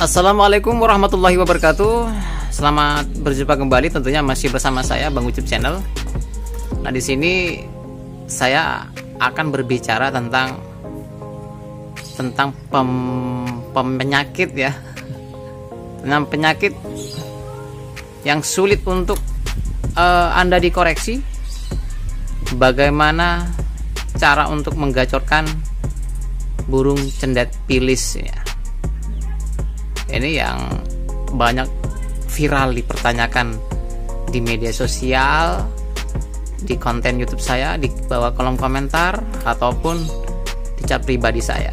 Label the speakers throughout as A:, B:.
A: Assalamualaikum warahmatullahi wabarakatuh. Selamat berjumpa kembali tentunya masih bersama saya Bang Ucup Channel. Nah di sini saya akan berbicara tentang tentang pem, penyakit ya. Tentang penyakit yang sulit untuk uh, Anda dikoreksi. Bagaimana cara untuk menggacorkan burung cendet pilis ya ini yang banyak viral dipertanyakan di media sosial di konten YouTube saya di bawah kolom komentar ataupun di chat pribadi saya.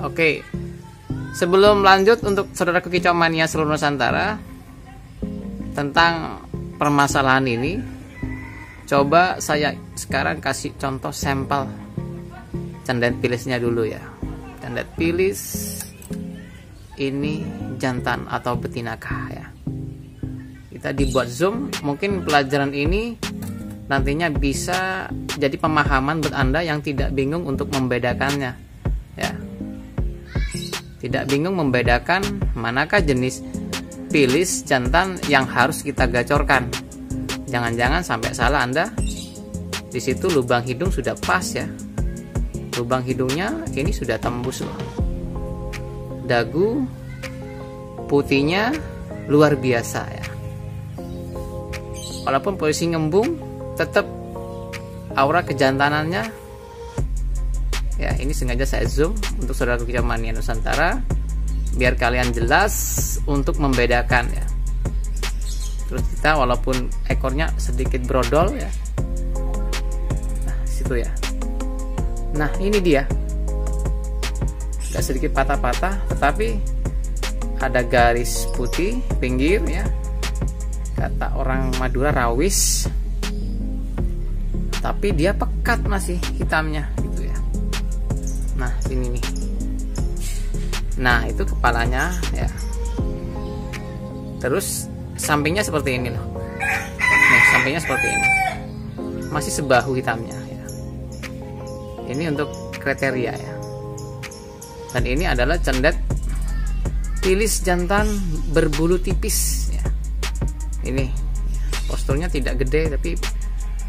A: Oke, sebelum lanjut untuk saudara kicau mania seluruh Nusantara tentang permasalahan ini, coba saya sekarang kasih contoh sampel cendet pilisnya dulu ya lihat pilis ini jantan atau betinakah ya. Kita dibuat zoom mungkin pelajaran ini nantinya bisa jadi pemahaman buat anda yang tidak bingung untuk membedakannya ya. Tidak bingung membedakan manakah jenis pilis jantan yang harus kita gacorkan. Jangan-jangan sampai salah anda. Di situ lubang hidung sudah pas ya lubang hidungnya ini sudah tembus loh dagu putihnya luar biasa ya. Walaupun posisi ngembung tetap aura kejantanannya. Ya ini sengaja saya zoom untuk saudara mania Nusantara biar kalian jelas untuk membedakan ya. Terus kita walaupun ekornya sedikit brodol ya. Nah situ ya Nah ini dia. Gak sedikit patah-patah Tetapi ada garis putih pinggir ya. Kata orang Madura rawis. Tapi dia pekat masih hitamnya gitu ya. Nah ini nih. Nah itu kepalanya ya. Terus sampingnya seperti ini loh. Nih sampingnya seperti ini. Masih sebahu hitamnya ini untuk kriteria ya. Dan ini adalah cendet tilis jantan berbulu tipis ya. Ini posturnya tidak gede tapi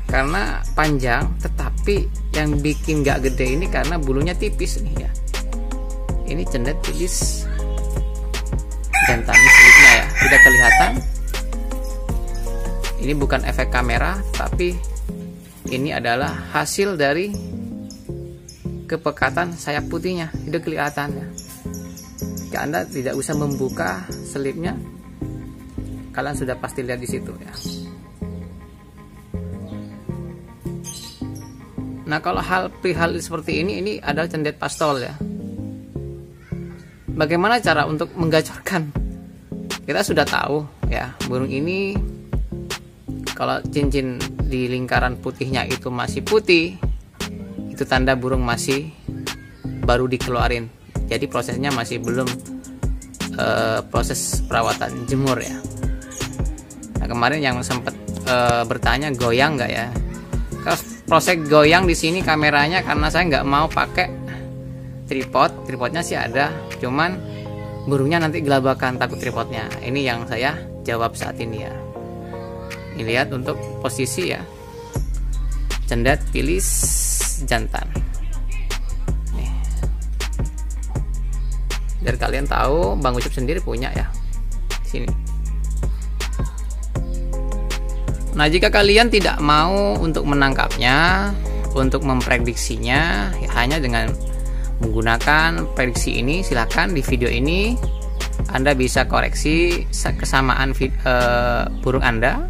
A: karena panjang tetapi yang bikin gak gede ini karena bulunya tipis nih ya. Ini cendet tilis jantan ini ya. Tidak kelihatan. Ini bukan efek kamera tapi ini adalah hasil dari kepekatan sayap putihnya. Itu kelihatan ya. Anda tidak usah membuka selipnya kalian sudah pasti lihat di situ ya. Nah kalau hal perihal seperti ini ini adalah cendet pastol ya. Bagaimana cara untuk menggacorkan kita sudah tahu ya burung ini kalau cincin di lingkaran putihnya itu masih putih itu tanda burung masih baru dikeluarin. Jadi prosesnya masih belum uh, proses perawatan jemur ya. Nah kemarin yang sempat uh, bertanya goyang nggak ya? Kalau proses goyang di sini kameranya karena saya nggak mau pakai tripod tripodnya sih ada. Cuman burungnya nanti gelabakan takut tripodnya. Ini yang saya jawab saat ini ya. Ini lihat untuk posisi ya. Cendet pilis jantan. Nih. Biar kalian tahu Bang Ucup sendiri punya ya. Sini. Nah jika kalian tidak mau untuk menangkapnya untuk memprediksinya ya hanya dengan menggunakan prediksi ini silahkan di video ini. Anda bisa koreksi kesamaan uh, burung Anda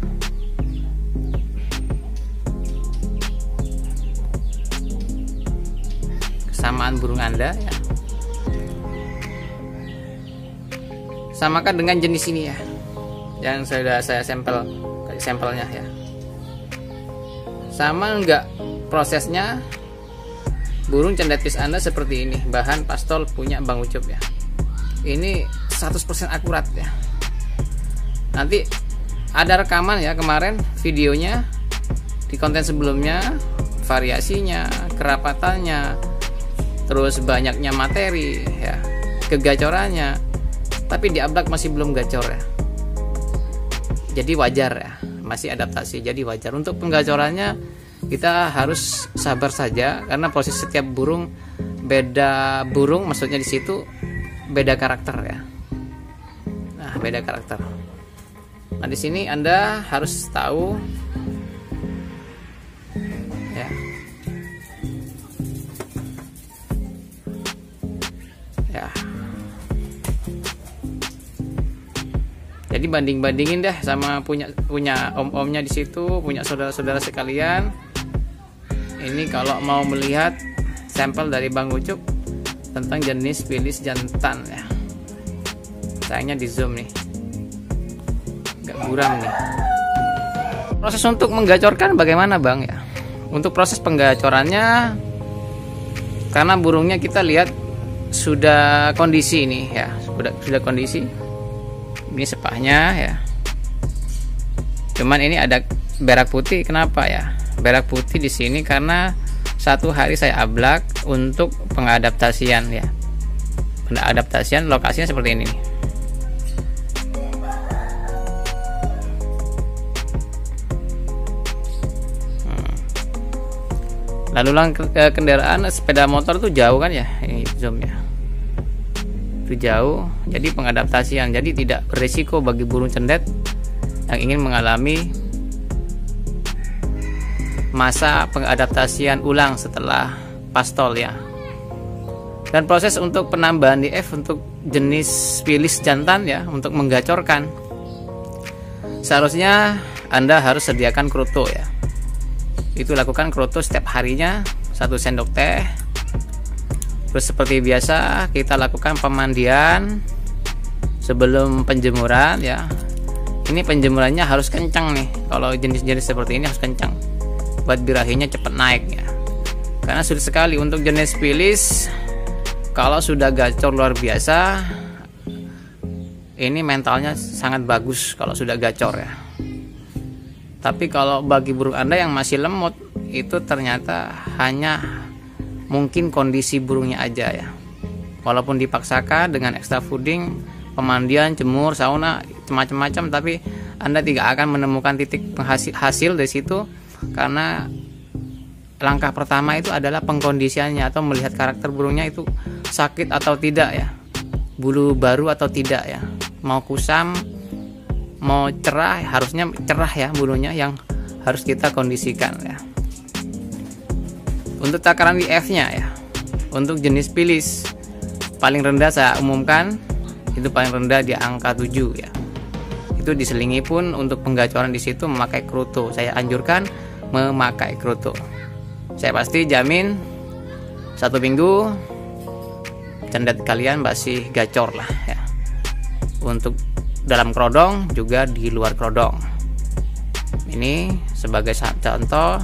A: kesamaan burung Anda ya. Samakan dengan jenis ini ya. Yang sudah saya sampel sampelnya ya. Sama enggak prosesnya burung cendetis Anda seperti ini. Bahan pastol punya Bang Ucup ya. Ini 100% akurat ya. Nanti ada rekaman ya kemarin videonya di konten sebelumnya variasinya, kerapatannya, terus banyaknya materi ya. Kegacorannya. Tapi di ablak masih belum gacor ya. Jadi wajar ya. Masih adaptasi jadi wajar. Untuk penggacorannya kita harus sabar saja. Karena proses setiap burung beda burung maksudnya di situ beda karakter ya. Nah beda karakter. Nah di sini anda harus tahu jadi banding bandingin deh sama punya punya om omnya di situ punya saudara saudara sekalian. Ini kalau mau melihat sampel dari Bang Ucup tentang jenis pilis jantan ya. Sayangnya di zoom nih. Nggak buram nih. Proses untuk menggacorkan bagaimana Bang ya? Untuk proses penggacorannya karena burungnya kita lihat sudah kondisi ini ya. Sudah sudah kondisi ini sepahnya ya. Cuman ini ada berak putih kenapa ya? Berak putih di sini karena satu hari saya ablak untuk pengadaptasian ya. Pengadaptasian lokasinya seperti ini hmm. lalu lang kendaraan sepeda motor tuh jauh kan ya ini zoom ya itu jauh jadi pengadaptasian. Jadi tidak beresiko bagi burung cendet yang ingin mengalami masa pengadaptasian ulang setelah pastol ya. Dan proses untuk penambahan DF untuk jenis pilis jantan ya untuk menggacorkan seharusnya anda harus sediakan kroto ya. Itu lakukan kroto setiap harinya satu sendok teh terus seperti biasa kita lakukan pemandian sebelum penjemuran ya. Ini penjemurannya harus kencang nih. Kalau jenis-jenis seperti ini harus kencang. Buat birahinya cepat naik ya. Karena sulit sekali. Untuk jenis pilis kalau sudah gacor luar biasa ini mentalnya sangat bagus kalau sudah gacor ya. Tapi kalau bagi burung anda yang masih lemot itu ternyata hanya mungkin kondisi burungnya aja ya. Walaupun dipaksakan dengan extra fooding pemandian jemur sauna macam-macam tapi anda tidak akan menemukan titik penghasil hasil dari situ karena langkah pertama itu adalah pengkondisiannya atau melihat karakter burungnya itu sakit atau tidak ya. Bulu baru atau tidak ya. Mau kusam mau cerah harusnya cerah ya bulunya yang harus kita kondisikan ya untuk takaran WF nya ya untuk jenis pilis paling rendah saya umumkan itu paling rendah di angka 7 ya itu diselingi pun untuk penggacoran di situ memakai kruto saya anjurkan memakai kroto. Saya pasti jamin satu minggu cendet kalian masih gacor lah ya. Untuk dalam kerodong juga di luar kerodong. Ini sebagai contoh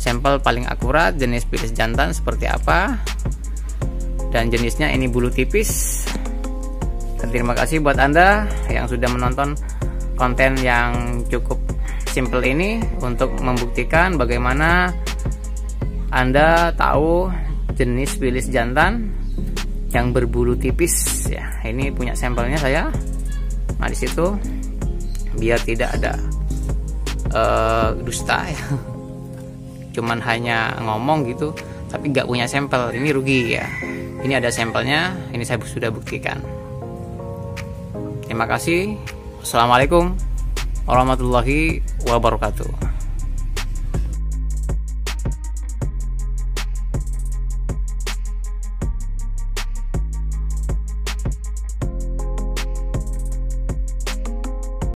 A: sampel paling akurat jenis pilis jantan seperti apa dan jenisnya ini bulu tipis. Dan terima kasih buat Anda yang sudah menonton konten yang cukup simple ini untuk membuktikan bagaimana Anda tahu jenis bilis jantan yang berbulu tipis ya. Ini punya sampelnya saya. Nah, di situ biar tidak ada uh, dusta ya. Cuman hanya ngomong gitu tapi nggak punya sampel. Ini rugi ya. Ini ada sampelnya, ini saya sudah buktikan. Terima kasih. Assalamualaikum warahmatullahi wabarakatuh